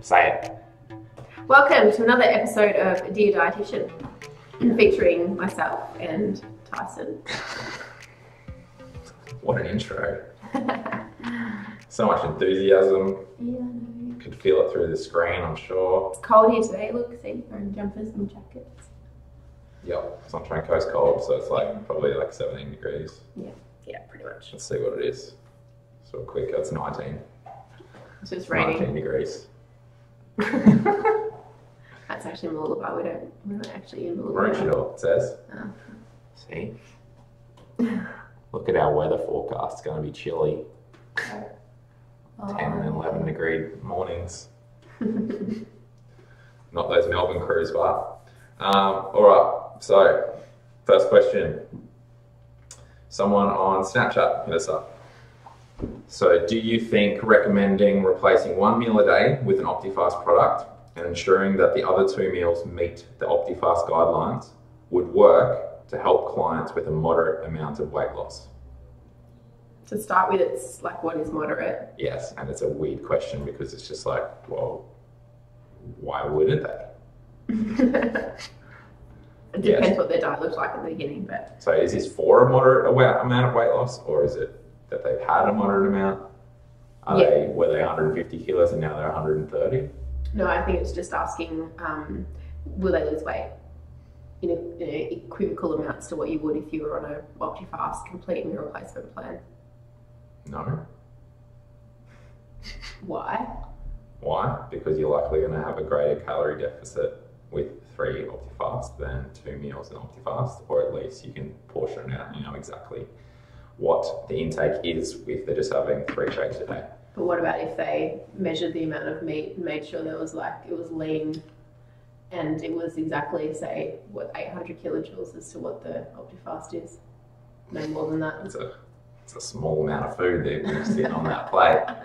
Say it. Welcome to another episode of Dear Dietitian, featuring myself and Tyson. What an intro. so much enthusiasm. Yeah, no. Could feel it through the screen, I'm sure. It's cold here today. Look, see, wearing jumpers and jackets. Yep. Sunshine Coast cold, so it's like probably like 17 degrees. Yeah, yeah, pretty much. Let's see what it is. So quick, it's 19. It's just 19 raining. degrees. That's actually Mooloolaba. We don't, we're not actually in Mooloolaba. sure, it says. Oh. See? Look at our weather forecast. It's going to be chilly. 10 and 11 degree mornings. Not those Melbourne crews, but. Um, all right, so first question. Someone on Snapchat hit us up. So, do you think recommending replacing one meal a day with an Optifast product and ensuring that the other two meals meet the Optifast guidelines would work to help clients with a moderate amount of weight loss? To start with, it's like what is moderate? Yes, and it's a weird question because it's just like, well, why wouldn't they? It Yes. depends what their diet looks like at the beginning, but So is this for a moderate amount of weight loss, or is it that they've had a moderate amount? Are Yeah. they were they 150 kilos and now they're 130? no, I think it's just asking um, will they lose weight in, a, in equivocal amounts to what you would if you were on a OptiFast complete meal replacement plan. No. Why? Why? Because you're likely going to have a greater calorie deficit with three OptiFast than two meals in OptiFast, or at least you can portion it out. You know exactly what the intake is if they're just having three shakes a day. But what about if they measured the amount of meat and made sure there was like it was lean and it was exactly say what 800 kilojoules as to what the OptiFast is? No more than that. It's a it's a small amount of food they're sitting on that plate.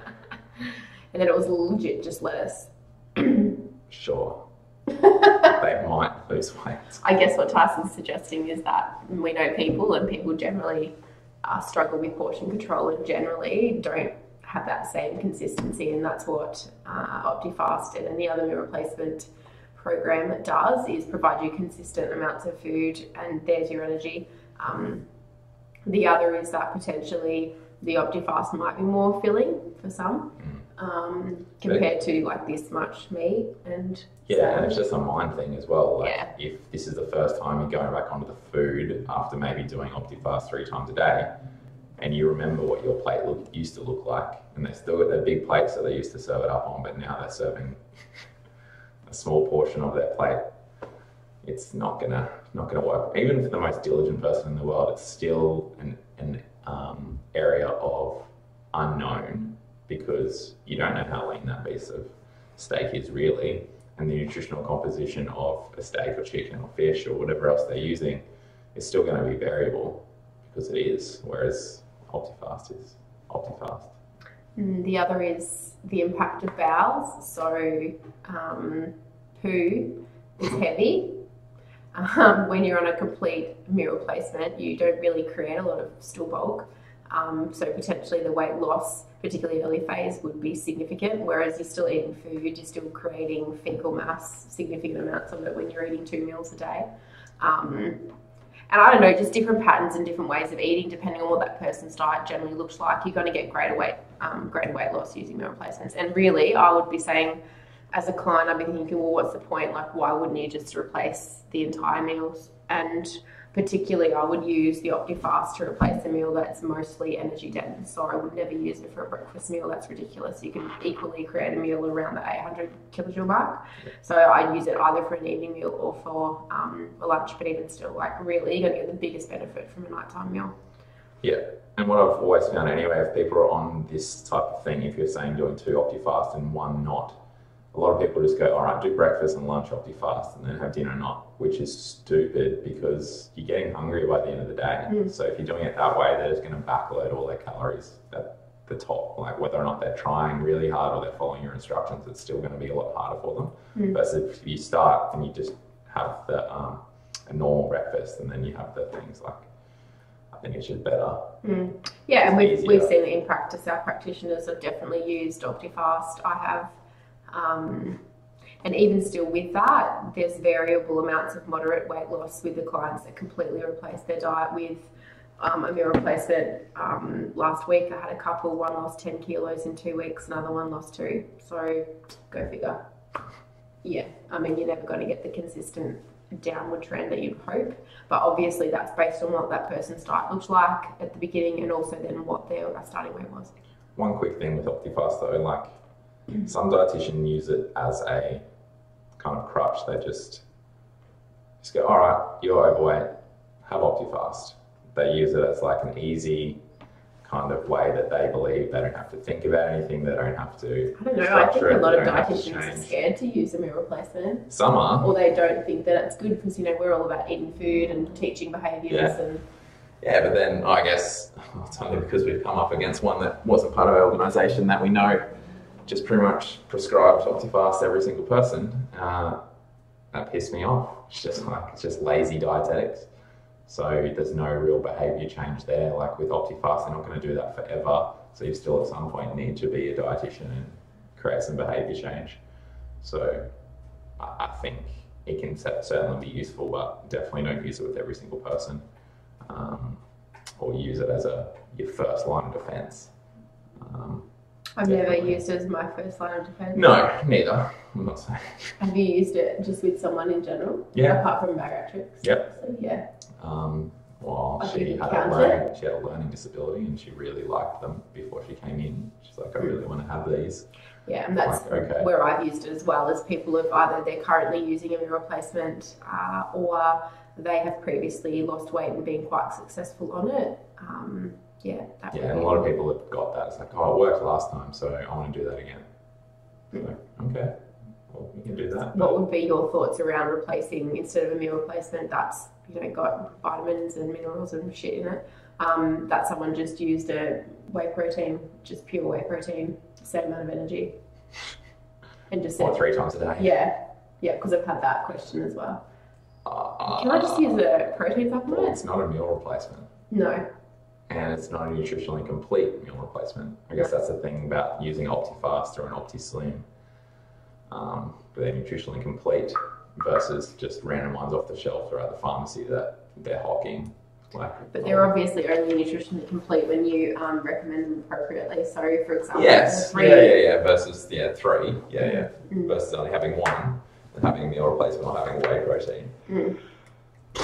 And then it was legit just lettuce. Sure, they might lose weight. I guess what Tyson's suggesting is that we know people, and people generally uh, struggle with portion control and generally don't have that same consistency, and that's what uh, OptiFast and the other meal replacement program does is provide you consistent amounts of food, and there's your energy. Um, the other is that potentially the OptiFast might be more filling for some. Um, compared to like this much meat and Yeah, and it's just a mind thing as well. Like Yeah. if this is the first time you're going back onto the food after maybe doing OptiFast three times a day, and you remember what your plate look, used to look like, and they still got their big plates that they used to serve it up on, but now they're serving a small portion of their plate. It's not gonna not gonna work. Even for the most diligent person in the world, it's still an an um, area of unknown because you don't know how lean that piece of steak is really, and the nutritional composition of a steak or chicken or fish or whatever else they're using is still going to be variable because it is. Whereas Optifast is Optifast. Mm, The other is the impact of bowels. So, um, poo is heavy. Um, when you're on a complete meal replacement, you don't really create a lot of stool bulk. Um, so, potentially the weight loss, particularly early phase, would be significant. Whereas you're still eating food, you're still creating fecal mass, significant amounts of it when you're eating two meals a day. Um, and I don't know, just different patterns and different ways of eating, depending on what that person's diet generally looks like, you're going to get greater weight, um, greater weight loss using meal replacements. And really, I would be saying, as a client, I'd be thinking, well, what's the point? Like, why wouldn't you just replace the entire meals? And particularly, I would use the OptiFast to replace a meal that's mostly energy dense. So I would never use it for a breakfast meal. That's ridiculous. You can equally create a meal around the 800 kilojoule mark. So I'd use it either for an evening meal or for um, lunch, but even still, like really, you're to get the biggest benefit from a nighttime meal. Yeah. And what I've always found anyway, if people are on this type of thing, if you're saying doing two Optifast and one not, a lot of people just go, all right, do breakfast and lunch Optifast and then have dinner not, which is stupid because you're getting hungry by the end of the day. Mm. So if you're doing it that way, they're just going to backload all their calories at the top. Like whether or not they're trying really hard or they're following your instructions, it's still going to be a lot harder for them. Mm. Versus if you start and you just have the um, a normal breakfast and then you have the things like, I think it's just better. Mm. Yeah, and we've, Easier. we've seen it in practice. Our practitioners have definitely used OptiFast. I have Um, and even still with that, there's variable amounts of moderate weight loss with the clients that completely replace their diet with um, a meal replacement. Um, last week I had a couple, one lost 10 kilos in two weeks, another one lost two. So go figure. Yeah, I mean, you're never going to get the consistent downward trend that you'd hope, but obviously that's based on what that person's diet looked like at the beginning and also then what their starting weight was. One quick thing with Optifast though, like some dietitians use it as a kind of crutch. They just just go, all right, you're overweight, have Optifast. They use it as like an easy kind of way that they believe they don't have to think about anything, they don't have to. I don't know, I think a lot of dietitians are scared to use a meal replacement. Some are. Or they don't think that it's good because, you know, we're all about eating food and teaching behaviours Yeah. and Yeah, but then I guess it's only because we've come up against one that wasn't part of our organisation that we know just pretty much prescribed Optifast every single person. Uh, that pissed me off. It's just like it's just lazy dietetics. So there's no real behaviour change there. Like with Optifast, they're not going to do that forever. So you still at some point need to be a dietitian and create some behaviour change. So I, think it can certainly be useful, but definitely don't use it with every single person um, or use it as a your first line of defense. Um, I've never used it as my first line of defense. no, neither. I'm not saying. Have you used it just with someone in general? Yeah. Apart from bariatrics? Yep. So, yeah. Um, well, I she had a learning, she had a learning disability, and she really liked them before she came in. She's like, I really want to have these. Yeah, and that's Like, okay. where I've used it as well as people have either they're currently using a replacement uh, or they have previously lost weight and been quite successful on it. Um, yeah, that Yeah, and a lot of people have got that. It's like, oh, it worked last time, so I want to do that again. So, okay, well, we can do that. What would be your thoughts around replacing instead of a meal replacement that's you know got vitamins and minerals and shit in it? Um, that someone just used a whey protein, just pure whey protein, same amount of energy, and just What, said, three times a day? yeah, yeah, because I've had that question as well. Can I just use a protein supplement? it's not a meal replacement. No. and it's not a nutritionally complete meal replacement. I guess that's the thing about using OptiFast or an OptiSlim. Um, they're nutritionally complete versus just random ones off the shelf or at the pharmacy that they're hawking. Like, But they're obviously only nutritionally complete when you um, recommend them appropriately. So, for example, yes, three, yeah, yeah, yeah. Versus yeah, three, yeah, yeah. Mm. Versus only having one, and having a meal replacement or having whey protein. Mm.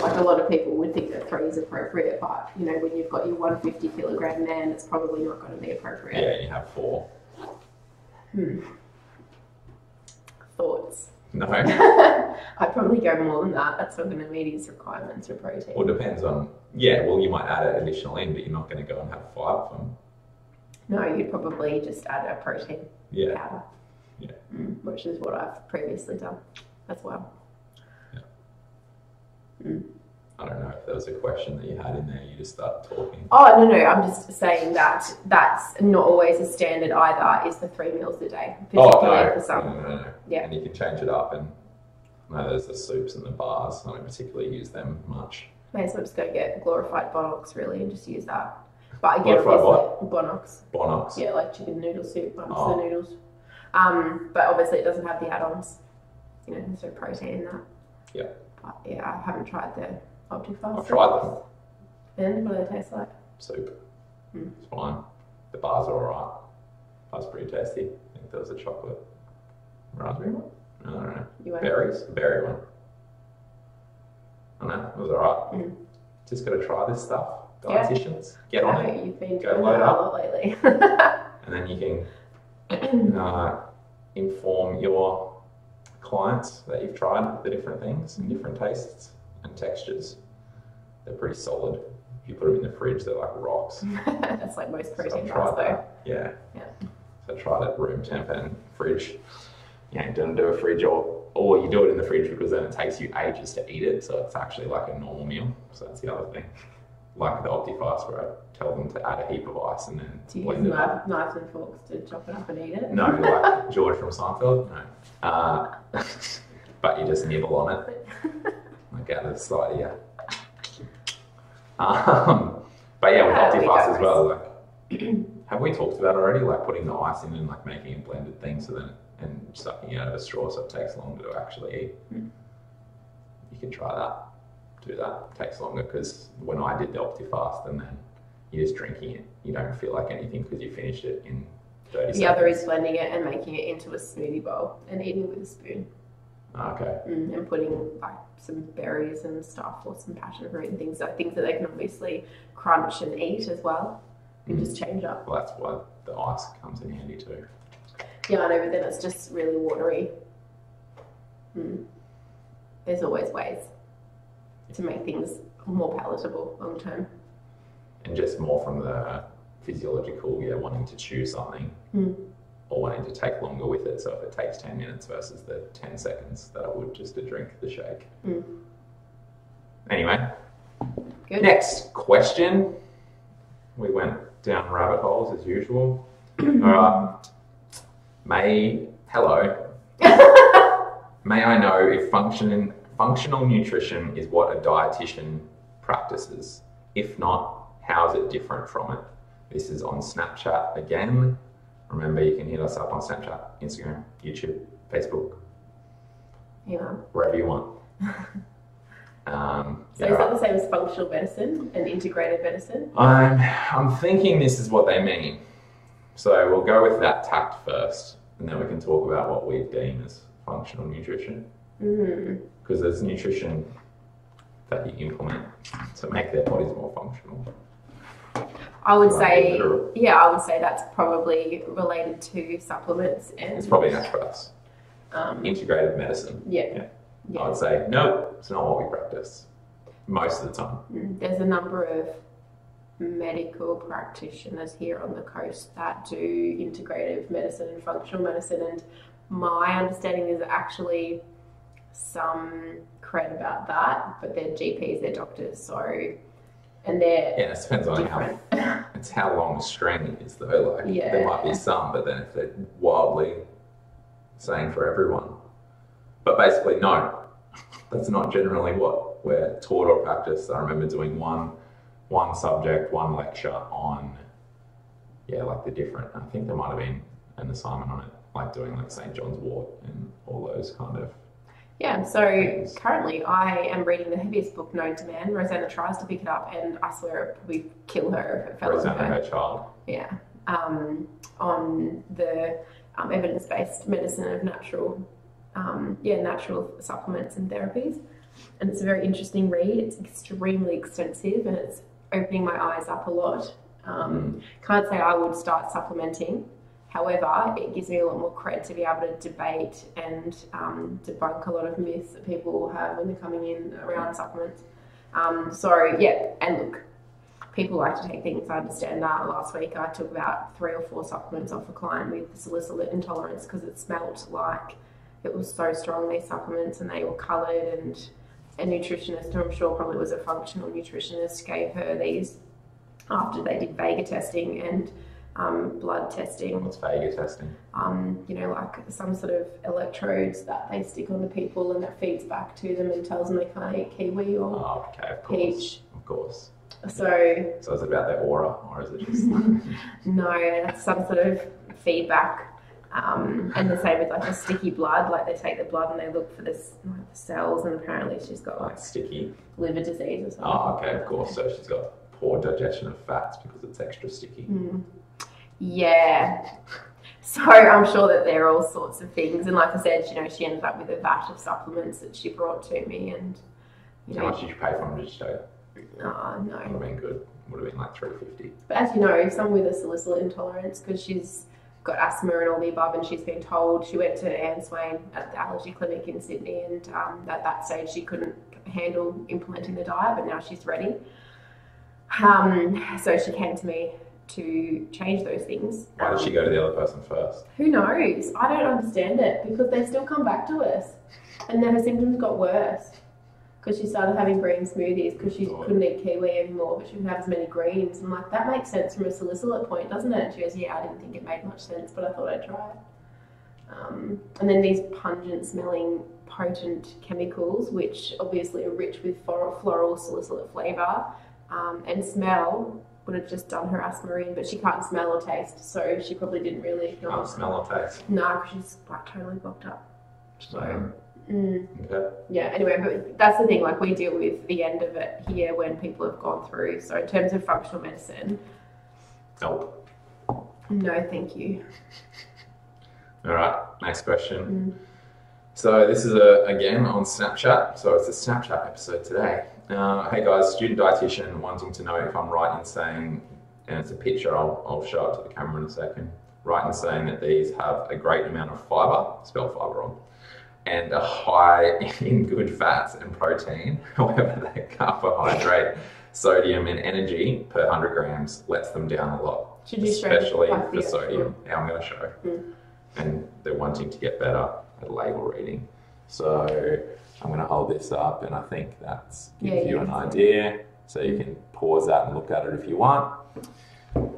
Like a lot of people would think that three is appropriate, but you know, when you've got your 150 kilogram man, it's probably not going to be appropriate. Yeah, you have four. Thoughts? No, I'd probably go more than that. That's not going to meet his requirements for protein. well, depends on. Yeah, well, you might add an additional in, but you're not going to go and have five of them. No, you'd probably just add a protein Yeah. powder. Yeah. Mm, which is what I've previously done as well. I don't know if there was a question that you had in there. You just start talking. Oh no, no, I'm just saying that that's not always a standard either. Is the three meals a day, Oh particularly no, for some. no, no, no. Yeah. And you can change it up, and no, there's the soups and the bars. I don't particularly use them much. May as well just go get glorified Bonox really and just use that. But again, Glorified Bonox. Bonox. Yeah, like chicken noodle soup, bumps Oh. the noodles. Um, but obviously it doesn't have the add-ons. You know, there's no protein in that. Yeah. But yeah, I haven't tried the Optifast. I've tried them. And what do they taste like? Soup. Mm. It's fine. The bars are alright. That's pretty tasty. I think there was a chocolate raspberry one. I don't know. Berries. Berry one. I don't know. It was alright. Mm. Just got to try this stuff. Yeah. Dietitians, get on it, You've been Go load up. lately. and then you can uh, inform your clients that you've tried the different things and different tastes and textures. They're pretty solid. If you put them in the fridge, they're like rocks. That's like most So protein I've bars though. that. Yeah. Yeah. So I tried it room temp and fridge. You know, don't do a fridge or or you do it in the fridge because then it takes you ages to eat it. So it's actually like a normal meal. So that's the other thing. Like the Optifast where I tell them to add a heap of ice and then Do you use blend it up. knife, knives and forks to chop it up and eat it? No, like George from Seinfeld. No. Uh, but you just nibble on it. Like out of the side, yeah. Um, but yeah, with Optifast as well, like, have we talked about already? Like putting the ice in and like making a blended thing so then and sucking it out of a straw, so it takes longer to actually eat. Mm. You can try that. Do that. It takes longer because when I did the Optifast and then you're just drinking it, you don't feel like anything because you finished it in 30 The seconds. other is blending it and making it into a smoothie bowl and eating it with a spoon. Okay. Mm, and putting like some berries and stuff or some passion fruit and things like things that they can obviously crunch and eat as well. And Mm. just change up. Well, that's why the ice comes in handy too. Yeah, I know, but then it's just really watery. Mm. There's always ways to make things more palatable long term. And just more from the physiological, yeah, wanting to chew something Mm. or wanting to take longer with it. So if it takes 10 minutes versus the 10 seconds that I would just to drink the shake. Mm. Anyway, Good. next question. We went down rabbit holes as usual. All right. May, hello. May I know if function, functional nutrition is what a dietitian practices? If not, how is it different from it? This is on Snapchat again. Remember, you can hit us up on Snapchat, Instagram, YouTube, Facebook, Yeah. wherever you want. Um, So yeah, is that the same as functional medicine and integrated medicine? I'm, I'm thinking this is what they mean. So we'll go with that tact first, and then we can talk about what we deem as functional nutrition. Mm. Because there's nutrition that you implement to make their bodies more functional. I would say, yeah, I would say that's probably related to supplements and It's probably naturopaths. um, Integrated medicine. yeah, I yeah. would say, no, it's not what we practice most of the time. Mm, There's a number of medical practitioners here on the coast that do integrative medicine and functional medicine, and my understanding is actually some cred about that, but they're GPs, they're doctors, so and they're Yeah, it depends on how it's how long a string is though. Like Yeah. there might be some, but then if they're wildly saying for everyone. But basically, no, that's not generally what we're taught or practiced. I remember doing one one subject, one lecture on yeah, like the different. I think there might have been an assignment on it, like doing like St John's Wort and all those kind of. Yeah, so currently I am reading the heaviest book known to man. Rosanna tries to pick it up, and I swear it probably kill her if it fell on Rosanna, her. her child. Yeah, um, on the um, evidence-based medicine of natural, um, yeah, natural supplements and therapies, and it's a very interesting read. It's extremely extensive, and it's opening my eyes up a lot. Um, can't say I would start supplementing. However, it gives me a lot more cred to be able to debate and um, debunk a lot of myths that people have when they're coming in around supplements. Um, so, yeah, and look, people like to take things. I understand that. Last week I took about three or four supplements off a client with salicylate intolerance because it smelt like it was so strong, these supplements, and they were coloured. And a nutritionist, who I'm sure probably was a functional nutritionist, gave her these after they did Vega testing and um, blood testing What's Vega testing? um, you know, like some sort of electrodes that they stick onto people and that feeds back to them and tells them they can't eat kiwi or Oh, okay, of course. peach. Of course. So, So is it about their aura, or is it just? no, that's some sort of feedback. Um, and the same with like the sticky blood, like they take the blood and they look for this like, the cells, and apparently she's got like like sticky. liver disease or something. Oh, okay, of course. So she's got poor digestion of fats because it's extra sticky. Mm. Yeah. So I'm sure that there are all sorts of things, and like I said, you know, she ended up with a vat of supplements that she brought to me, and you know, How much did you pay for them? Did you say? oh Would no. have been good. Would have been like three fifty. But as you know, someone with a salicylate intolerance, because she's got asthma and all the above, and she's been told she went to Anne Swain at the allergy clinic in Sydney, and um, at that stage she couldn't handle implementing the diet, but now she's ready. Um, so she came to me to change those things. Why did she go to the other person first? Who knows? I don't understand it because they still come back to us, and then her symptoms got worse because she started having green smoothies because she couldn't eat kiwi anymore, but she couldn't have as many greens. I'm like, that makes sense from a salicylate point, doesn't it? And she goes, yeah, I didn't think it made much sense, but I thought I'd try it. Um, and then these pungent smelling, potent chemicals, which obviously are rich with floral, floral salicylate flavour um, and smell, would have just done her asthma but she can't smell or taste, so she probably didn't really Can't smell or taste. No, because she's like totally blocked up. So, Mm. okay. Yeah, anyway, but that's the thing, like we deal with the end of it here when people have gone through. So, in terms of functional medicine, Nope. no, thank you. All right. Next question. Mm. So this is a again on Snapchat. So it's a Snapchat episode today. Uh, hey guys, student dietitian wanting to know if I'm right in saying, and it's a picture. I'll, I'll show it to the camera in a second. Right in saying that these have a great amount of fiber, spell fiber on, and a high in good fats and protein. However, their carbohydrate, sodium, and energy per 100 grams lets them down a lot, especially for sodium. Yeah, I'm going to show. Mm. And they're wanting to get better at label reading. So I'm going to hold this up, and I think that's gives Yeah, you an idea. So you can pause that and look at it if you want.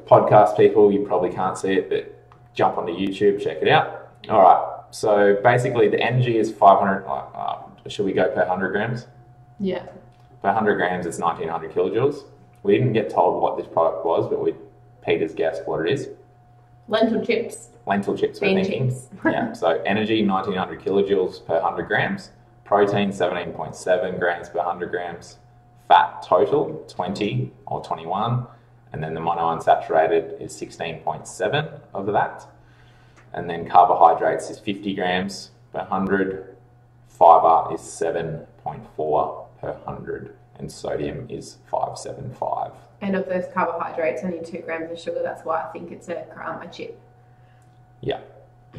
Podcast people, you probably can't see it, but jump onto YouTube, check it out. All right. So basically, the energy is 500. Uh, uh, should we go per 100 grams? Yeah. Per 100 grams, it's 1900 kilojoules. We didn't get told what this product was, but we Peter's guessed what it is. Lentil chips, Lentil chips, we're bean thinking. chips. yeah, so energy 1900 kilojoules per 100 grams, protein 17.7 grams per 100 grams, fat total 20 or 21, and then the monounsaturated is 16.7 of that, and then carbohydrates is 50 grams per 100, fiber is 7.4 per 100, and sodium is 575. And of those carbohydrates, only two grams of sugar. That's why I think it's a, um, a chip, Yeah,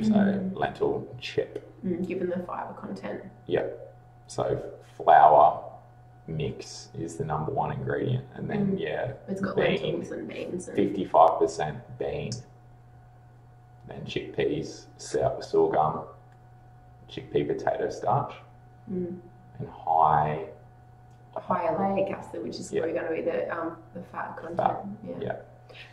so lentil chip. mm, given the fiber content. Yeah. So flour mix is the number one ingredient, and then yeah, It's got bean, lentils and beans. And, fifty-five percent bean. Then chickpeas, sor- sorghum, chickpea potato starch, mm, and high. Higher lactic acid, which is Yeah. probably going to be the um, the fat content. Fat, Yeah. yeah.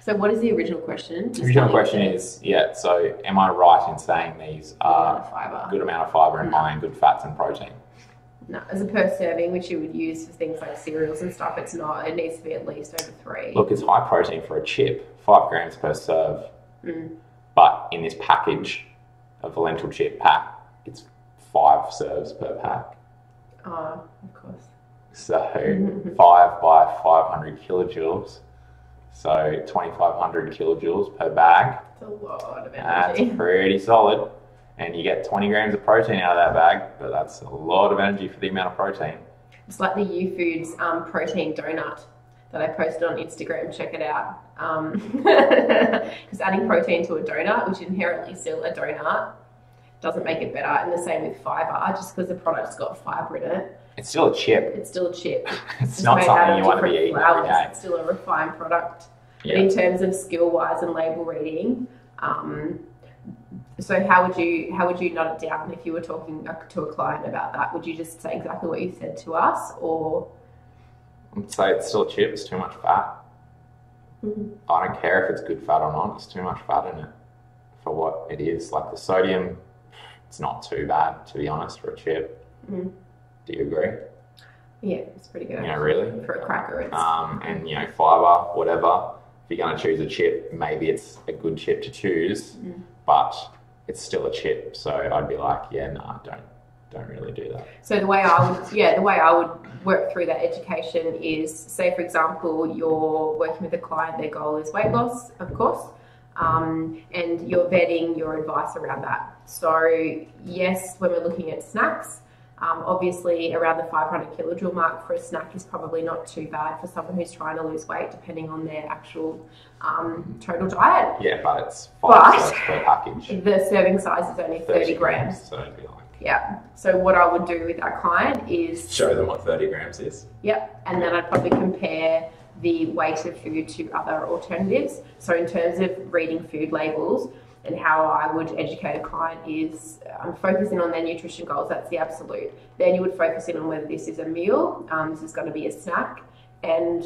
So, what is the original question? The original question is yeah. So am I right in saying these are good amount of fiber and high in good fats and protein? No, as a per serving, which you would use for things like cereals and stuff, it's not. It needs to be at least over three. Look, it's high protein for a chip, five grams per serve. Mm. But in this package of the lentil chip pack, it's five serves per pack. Oh, of course. So five by 500 kilojoules. So 2,500 kilojoules per bag. It's a lot of That's energy. pretty solid. And you get 20 grams of protein out of that bag, but that's a lot of energy for the amount of protein. It's like the U Foods um, protein donut that I posted on Instagram. Check it out. Because adding protein to a donut, which inherently still a donut, doesn't make it better. And the same with fiber. Just because the product's got fiber in it, It's still a chip. it's still a chip. It's Just not something you want to be eating every day. It's still a refined product. Yeah. But in terms of skill wise and label reading, um, so how would you how would you note it down if you were talking uh, to a client about that? Would you just say exactly what you said to us, or I'd say it's still a chip, it's too much fat. Mhm. I don't care if it's good fat or not, it's too much fat in it for what it is. Like the sodium, it's not too bad, to be honest, for a chip. Mhm. Do you agree? yeah, it's pretty good know, really? for a cracker. It's Um, and, you know, fiber, whatever. If you're going to choose a chip, maybe it's a good chip to choose, Mm. but it's still a chip. So I'd be like, yeah, nah, don't, don't really do that. So the way I would, yeah, the way I would work through that education is, say, for example, you're working with a client, their goal is weight loss, of course, um, and you're vetting your advice around that. So yes, when we're looking at snacks, um, obviously around the 500 kilojoule mark for a snack is probably not too bad for someone who's trying to lose weight, depending on their actual um, total diet. Yeah, but it's five But- per package. The serving size is only 30 grams. So it'd be like, Yeah. So what I would do with that client is show them what 30 grams is. Yep, and then I'd probably compare the weight of food to other alternatives. So, in terms of reading food labels and how I would educate a client, is I'm focusing on their nutrition goals. That's the absolute. Then you would focus in on whether this is a meal, um, this is going to be a snack, and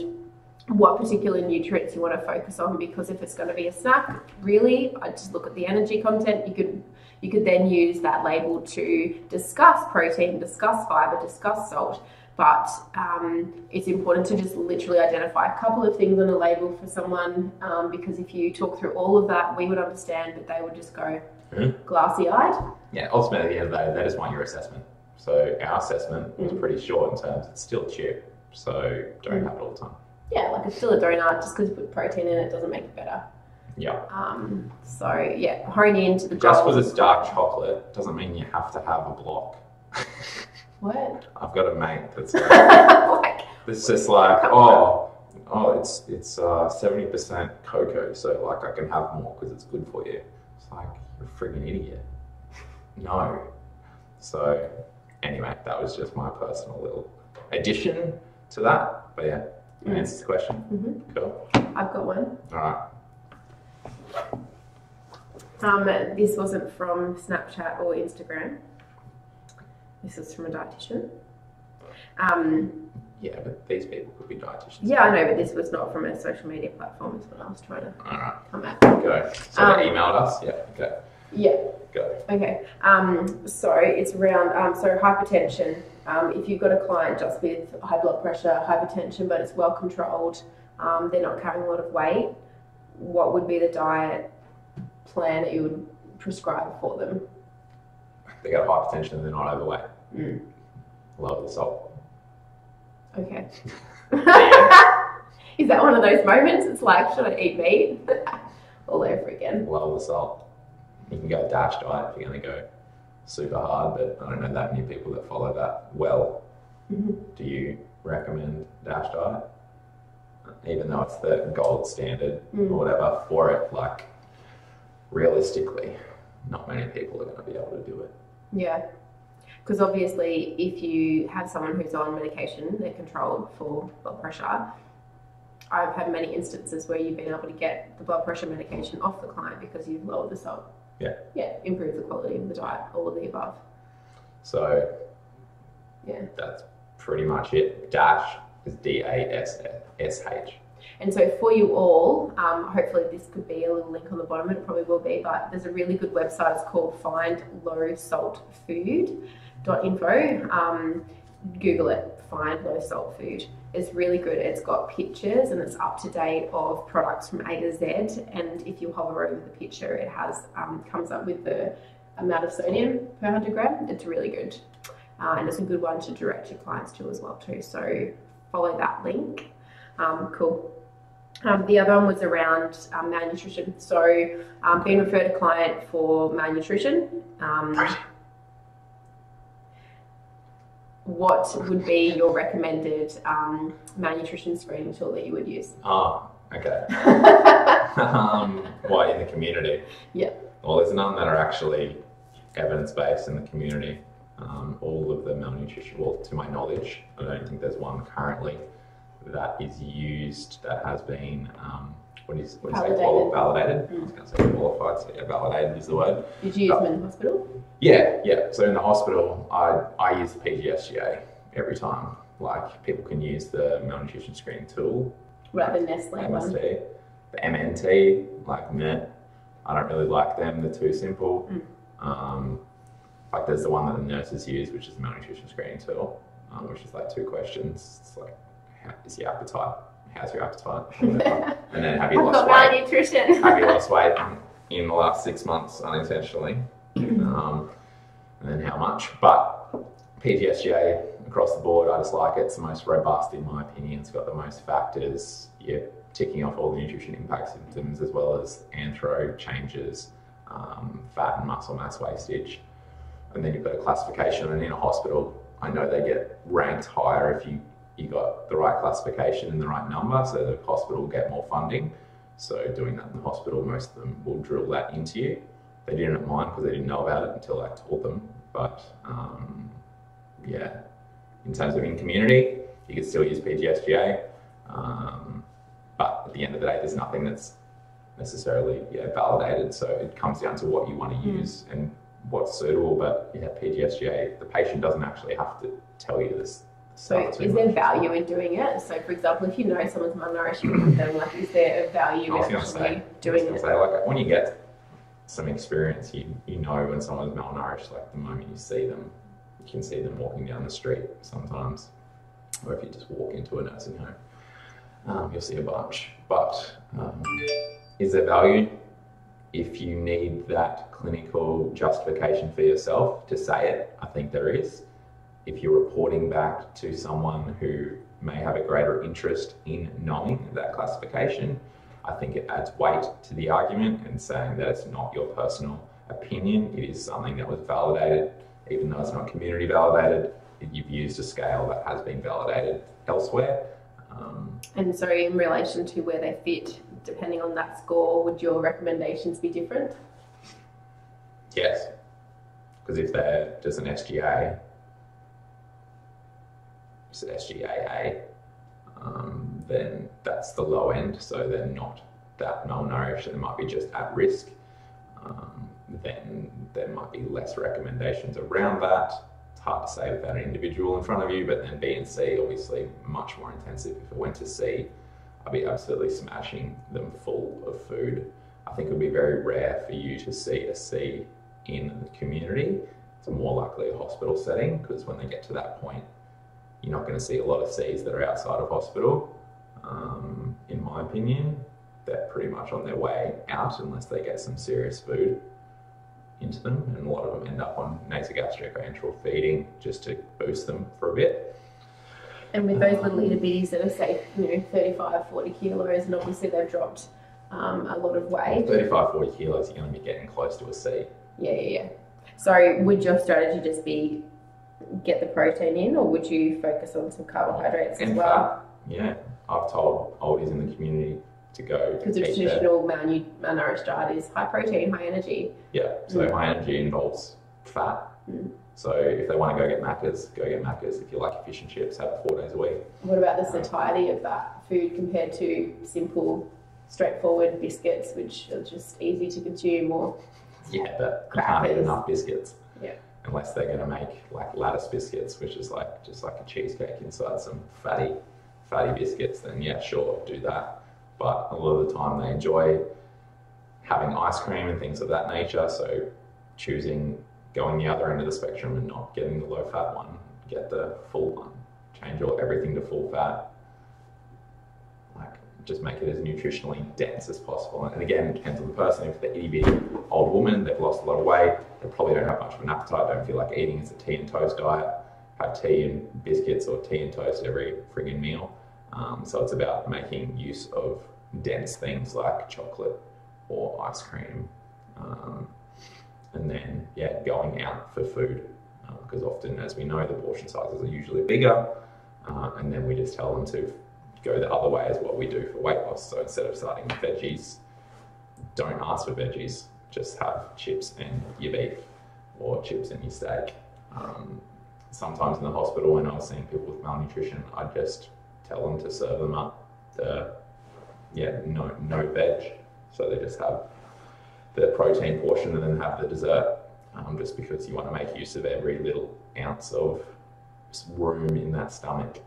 what particular nutrients you want to focus on. Because if it's going to be a snack, really, I just look at the energy content. You could you could then use that label to discuss protein, discuss fiber, discuss salt. But um, it's important to just literally identify a couple of things on a label for someone um, because if you talk through all of that, we would understand, but they would just go Mhm. glassy eyed. Yeah, ultimately, at the end of the day, they just want your assessment. So our assessment was Mm. pretty short in terms it's still cheap. So don't Mm. have it all the time. Yeah, like it's still a donut, just because you put protein in it doesn't make it better. Yeah. Um, so yeah, hone into the Just because it's dark chocolate doesn't mean you have to have a block. What? I've got a mate that's like, like, it's just like, oh, oh, it's it's uh, seventy percent cocoa, so like I can have more because it's good for you. It's like you're a frigging idiot. No. So anyway, that was just my personal little addition to that. But yeah, that Mm. answers the question. Mhm. Cool. I've got one. All right. Um, this wasn't from Snapchat or Instagram. This is from a dietitian. Um, Yeah, but these people could be dietitians. yeah, I know, but this was not from a social media platform. Is what I was trying to All right. come at. Go. So Um, they emailed us. Yeah. Okay. Yeah. Go. Okay. Um, so it's around um, so hypertension. Um, if you've got a client just with high blood pressure, hypertension, but it's well controlled, um, they're not carrying a lot of weight. What would be the diet plan that you would prescribe for them? They got hypertension and they're not overweight. Mm. Lower the salt. Okay. Is that one of those moments? It's like, should I eat meat? All over again. Lower the salt. You can go dash diet if you're going to go super hard, but I don't know that many people that follow that well. Mhm. Do you recommend dash diet? Even though it's the gold standard Mm. or whatever for it, like realistically, not many people are going to be able to do it. Yeah. Because obviously, if you have someone who's on medication, they're controlled for blood pressure. I've had many instances where you've been able to get the blood pressure medication off the client because you've lowered the salt. Yeah. Yeah, improve the quality of the diet, all of the above. So Yeah. that's pretty much it. Dash is D A S S H. And so for you all, um, hopefully this could be a little link on the bottom, it probably will be, but there's a really good website, it's called findlowsaltfood.info. Um, Google it, find low salt food. It's really good. It's got pictures and it's up to date of products from A to Z. And if you hover over the picture, it has um, comes up with the amount of sodium per 100 gram. It's really good. Uh, and it's a good one to direct your clients to as well too. So follow that link. Um, cool. Um, the other one was around um, malnutrition. So, um, being referred a client for malnutrition. What would be your recommended um, malnutrition screening tool that you would use? Oh, okay. um, what in the community? Yeah. Well, there's none that are actually evidence based in the community. Um, all of the malnutrition, well, to my knowledge, I don't think there's one currently that is used that has been, um, what is, what is it, quali- validated? I was going to say qualified, so yeah, validated is the word. Did you use them in the hospital? Yeah, yeah. So in the hospital, I, I use the PGSGA every time. Like people can use the malnutrition screening tool What about the Nestle one? The MNA, like meh, I don't really like them. They're too simple. Mm. Um, like there's the one that the nurses use, which is the malnutrition screening tool, um, which is like two questions. It's like, how is your appetite? How's your appetite? And then have you I've lost got weight? malnutrition. Have you lost weight in the last six months unintentionally? um, and then how much? But PGSGA across the board, I just like it. It's the most robust in my opinion. It's got the most factors. You're ticking off all the nutrition impact symptoms as well as anthro changes, um, fat and muscle mass wastage. And then you've got a classification. And in a hospital, I know they get ranked higher if you you got the right classification and the right number, so the hospital will get more funding. So doing that in the hospital, most of them will drill that into you. They didn't mind because they didn't know about it until I told them. But um, yeah, in terms of in community, you can still use PGSGA. Um, but at the end of the day, there's nothing that's necessarily yeah, validated. So it comes down to what you want to Mm. use and what's suitable. But yeah, PGSGA, the patient doesn't actually have to tell you this. So, is there value in doing it? So, for example, if you know someone's malnourished, you look them like, is there a value in actually say, doing it? say, like when you get some experience, you you know when someone's malnourished. Like the moment you see them, you can see them walking down the street sometimes. or if you just walk into a nursing home, um, you'll see a bunch. But um, is there value? If you need that clinical justification for yourself to say it, I think there is. If you're reporting back to someone who may have a greater interest in knowing that classification, I think it adds weight to the argument and saying that it's not your personal opinion. It is something that was validated, even though it's not community validated. You've used a scale that has been validated elsewhere. Um, And so, in relation to where they fit, depending on that score, would your recommendations be different? yes, because if they're just an SGA, just SGAA, um, then that's the low end. So they're not that malnourished. They might be just at risk. Um, then there might be less recommendations around that. It's hard to say without an individual in front of you, but then B and C obviously much more intensive. If it went to C, I'd be absolutely smashing them full of food. I think it would be very rare for you to see a C in the community. It's more likely a hospital setting because when they get to that point, you're not going to see a lot of C's that are outside of hospital. Um, in my opinion, they're pretty much on their way out unless they get some serious food into them, and a lot of them end up on nasogastric or enteral feeding just to boost them for a bit. And with those little itty bitties that are, say, you know, 35, 40 kilos, and obviously they've dropped um, a lot of weight. 35, 40 kilos, you're going to be getting close to a C. Yeah, yeah, yeah. So, would your strategy just be get the protein in, or would you focus on some carbohydrates as well? fat. Yeah, I've told oldies in the community to go Because the traditional malnu- malnourished diet is high protein, high energy. Yeah, so Mm. high energy involves fat. Mm. So if they want to go get Macca's, go get Macca's. If you like your fish and chips, have it four days a week. What about the satiety of that food compared to simple, straightforward biscuits, which are just easy to consume? Or Yeah, but you can't eat enough biscuits. Yeah. Unless they're going to make like lattice biscuits, which is like just like a cheesecake inside some fatty, fatty biscuits. Then yeah, sure, do that. But a lot of the time they enjoy having ice cream and things of that nature. So choosing going the other end of the spectrum and not getting the low fat one, get the full one. Change all everything to full fat. Just make it as nutritionally dense as possible. And again, it depends on the person. If they're itty bitty old woman, they've lost a lot of weight, they probably don't have much of an appetite, don't feel like eating. It's a tea and toast diet. Have tea and biscuits or tea and toast every friggin' meal. Um, so it's about making use of dense things like chocolate or ice cream. Um, and then, yeah, going out for food. Because often, as we know, the portion sizes are usually bigger. Uh, and then we just tell them to go the other way as what we do for weight loss. So instead of starting with veggies, don't ask for veggies. Just have chips and your beef or chips and your steak. Um, sometimes in the hospital, when I was seeing people with malnutrition, I'd just tell them to serve them up the, yeah, no, no veg. So they just have the protein portion and then have the dessert, um, just because you want to make use of every little ounce of room in that stomach.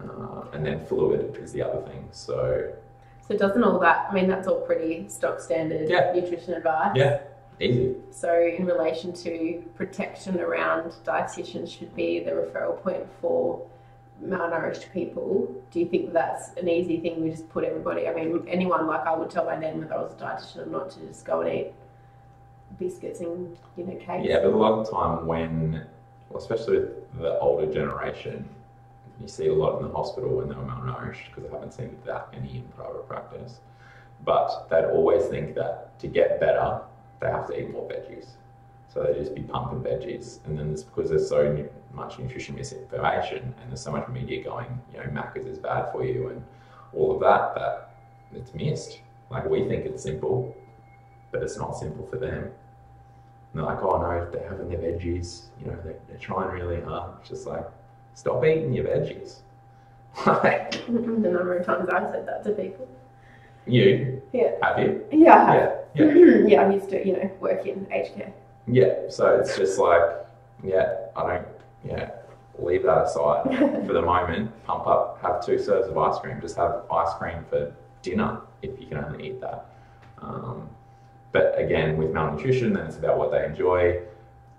Uh, and then fluid is the other thing. So so doesn't all that? I mean, that's all pretty stock standard Yeah. nutrition advice. yeah, easy. So, in relation to protection around dietitians, should be the referral point for malnourished people. Do you think that's an easy thing? We just put everybody. I mean, anyone like I would tell my nan whether I was a dietitian or not to just go and eat biscuits and you know cakes. Yeah, but a lot of time when, well, especially with the older generation, you see a lot in the hospital when they're malnourished because I haven't seen that many in private practice. But they'd always think that to get better, they have to eat more veggies. So they just be pumping veggies, and then it's because there's so much nutrition misinformation and there's so much media going, you know, Macca's is bad for you and all of that that it's missed. Like we think it's simple, but it's not simple for them. And they're like, oh no, they're having their veggies, you know, they're, they're trying really hard. It's just like, stop eating your veggies. Like, the number of times I've said that to people. you, Yeah. have you? Yeah. I have. Yeah, yeah. yeah, I used to, you know, work in aged care. Yeah, so it's just like, yeah, I don't, yeah, leave that aside for the moment. Pump up, have two serves of ice cream. Just have ice cream for dinner if you can only eat that. Um, but again, with malnutrition, then it's about what they enjoy.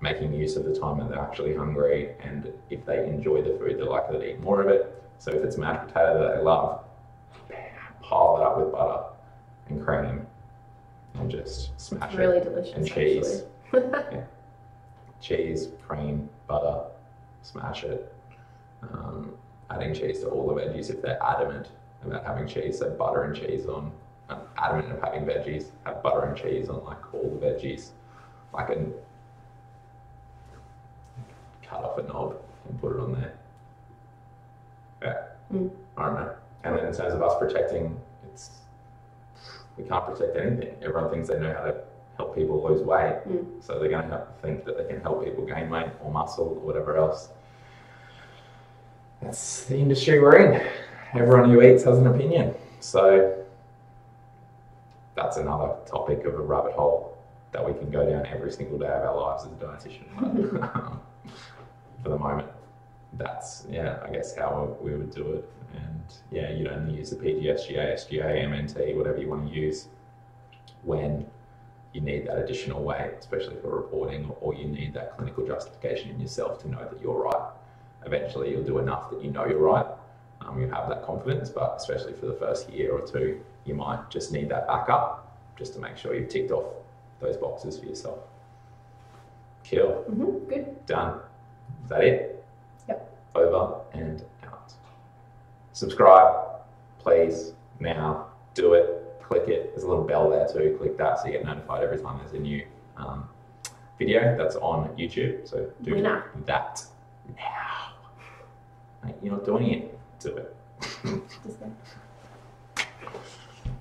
Making use of the time that they're actually hungry, and if they enjoy the food, they're likely to eat more of it. So if it's mashed potato that they love, pile it up with butter and cream, and just smash It's it. really delicious. And cheese. actually. cheese, cream, butter, smash it. Um, adding cheese to all the veggies if they're adamant about having cheese, so butter and cheese on. Um, adamant of having veggies, have butter and cheese on like all the veggies. Like can cut off a knob and put it on there. Yeah, Mm. I don't know. And then in terms of us protecting, it's we can't protect anything. Everyone thinks they know how to help people lose weight, Mm. so they're going to think that they can help people gain weight or muscle or whatever else. That's the industry we're in. Everyone who eats has an opinion. So that's another topic of a rabbit hole that we can go down every single day of our lives as a dietitian. For the moment, that's yeah, I guess how we would do it. And yeah, you'd only use the PGSGA, SGA, MNT, whatever you want to use when you need that additional weight, especially for reporting, or you need that clinical justification in yourself to know that you're right. Eventually, you'll do enough that you know you're right. Um, you have that confidence, but especially for the first year or two, you might just need that backup just to make sure you've ticked off those boxes for yourself. Kill. Mhm, Good. Done. Is that it? Yep. Over and out. Subscribe, please, now. Do it. Click it. There's a little bell there too. Click that so you get notified every time there's a new um, video that's on YouTube. So do Winner. that now. Mate, You're not doing it. Do it.